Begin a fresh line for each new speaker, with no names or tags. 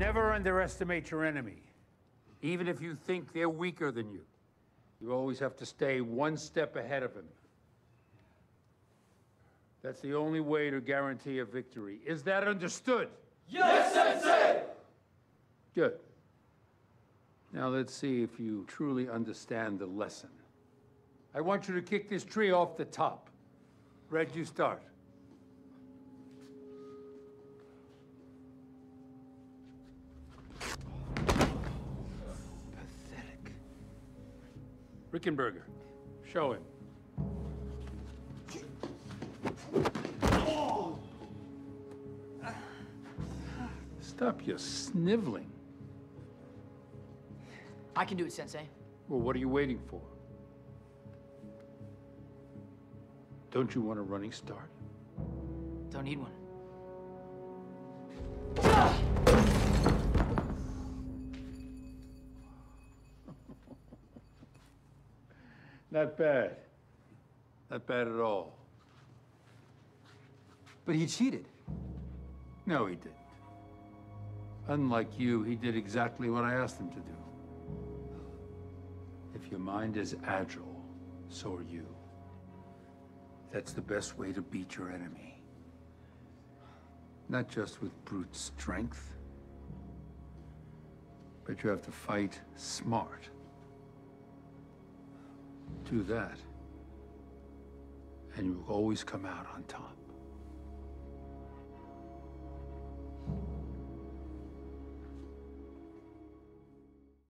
Never underestimate your enemy. Even if you think they're weaker than you, you always have to stay one step ahead of him. That's the only way to guarantee a victory. Is that understood?
Yes, Sensei!
Good. Now let's see if you truly understand the lesson. I want you to kick this tree off the top. Red, you start. Rickenberger, show him. Stop your sniveling.
I can do it, Sensei.
Well, what are you waiting for? Don't you want a running start?
Don't need one.
Not bad. Not bad at all.
But he cheated.
No, he didn't. Unlike you, he did exactly what I asked him to do. If your mind is agile, so are you. That's the best way to beat your enemy. Not just with brute strength, but you have to fight smart. Do that, and you will always come out on top.